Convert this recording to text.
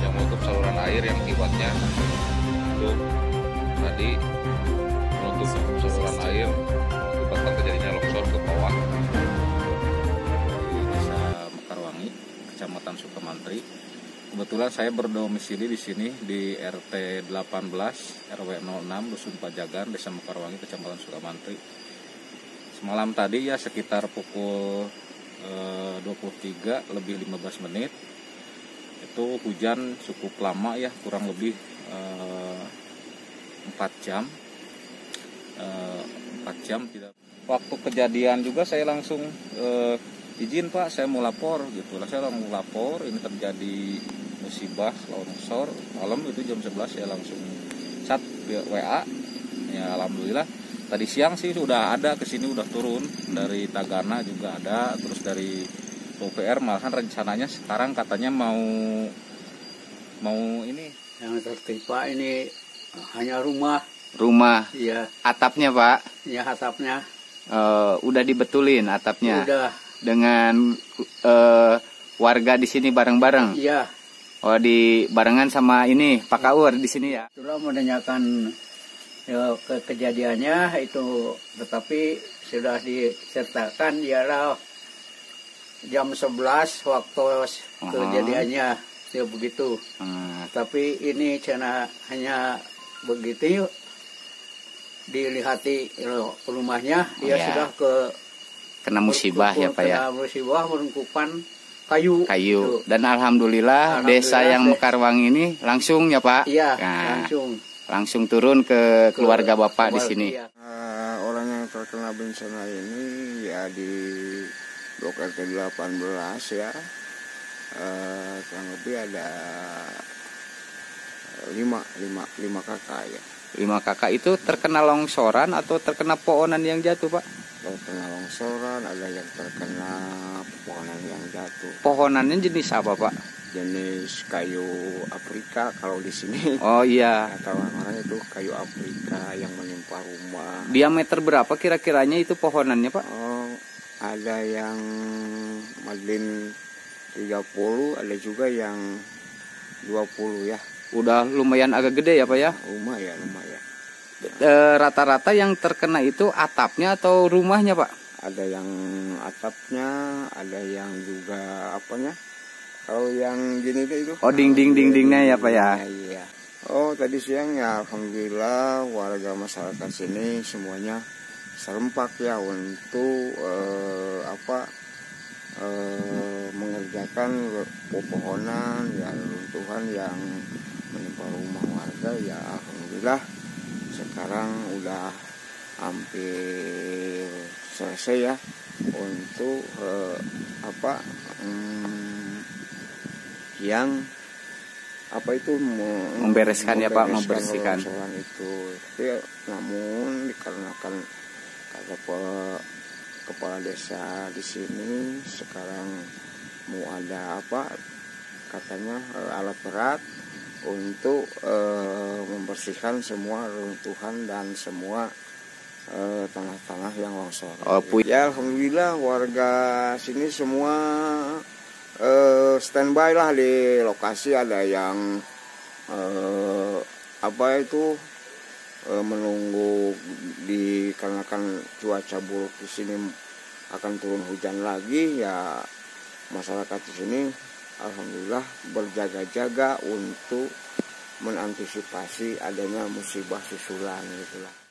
yang menutup saluran air yang kibatnya untuk tadi menutup saluran air mengakibatkan terjadinya longsor ke bawah di desa Mekarwangi, kecamatan Sukamantri. Kebetulan saya berdomisili di sini di RT 18 RW 06 Dusun Pajagan, Desa Mekarwangi, Kecamatan Sukamantri. Semalam tadi ya sekitar pukul eh, 23 lebih 15 menit itu hujan cukup lama ya kurang lebih eh, 4 jam. Eh, 4 jam tidak. Waktu kejadian juga saya langsung eh, izin pak saya mau lapor gitu lah. Saya langsung lapor ini terjadi musibah longsor malam itu jam 11 saya langsung chat WA ya alhamdulillah. Tadi siang sih sudah ada ke sini udah turun. Dari Tagana juga ada terus dari UPR malahan rencananya sekarang katanya mau mau ini. Yang tertimpa ini hanya rumah. Rumah. Ya atapnya Pak? Ya atapnya. Eh, udah dibetulin atapnya? Udah. Dengan eh, warga di sini bareng-bareng. ya Oh di barengan sama ini Pak Kaur di sini ya. sudah menanyakan ya, ke kejadiannya itu tetapi sudah disertakan ialah jam 11 waktu kejadiannya ya begitu Hmm, tapi ini cina hanya begitu yuk dilihati rumahnya dia Ya. sudah ke kena musibah ya Pak ya. kena musibah merengkupan kayu Kayu. Gitu. Dan alhamdulillah, Alhamdulillah, desa yang deh. Mekarwangi ini langsung ya Pak. iya Nah, langsung langsung turun ke ke keluarga Bapak di keluarga, sini. iya. Eh, orang yang terkena bencana ini ya di blok RT 18 ya eh kurang lebih ada lima lima lima kakak ya Lima kakak itu terkena longsoran atau terkena pohonan yang jatuh Pak? terkena longsoran ada yang terkena pepohonan yang jatuh Pohonannya jenis apa Pak? jenis kayu Afrika kalau di sini Oh iya. kata orang-orang itu kayu Afrika yang menimpa rumah Diameter berapa kira-kiranya itu pohonannya Pak? Oh, ada yang Madlin 30, ada juga yang 20 ya. Udah lumayan agak gede ya Pak ya? Rumah ya, lumayan. E, Rata-rata yang terkena itu atapnya atau rumahnya Pak? Ada yang atapnya, ada yang juga apanya? Kalau yang gini itu. Oh dinding-dindingnya ya Pak ya? Iya. Oh, tadi siang ya alhamdulillah warga masyarakat sini semuanya serempak ya untuk eh, apa eh, mengerjakan pepohonan ya runtuhan yang menimpa rumah warga ya alhamdulillah sekarang udah hampir selesai ya untuk eh, apa hmm, yang apa itu me- Membereskan ya, Pak, membersihkan. itu tapi namun dikarenakan pe- kepala desa di sini sekarang mau ada apa katanya eh, alat berat untuk eh, membersihkan semua runtuhan dan semua eh, tanah-tanah yang longsor. Oh, ya alhamdulillah warga sini semua eh, standby lah di lokasi ada yang apa itu eh, menunggu dikarenakan cuaca buruk di sini akan turun hujan lagi ya masyarakat di sini alhamdulillah berjaga-jaga untuk mengantisipasi adanya musibah susulan gitulah.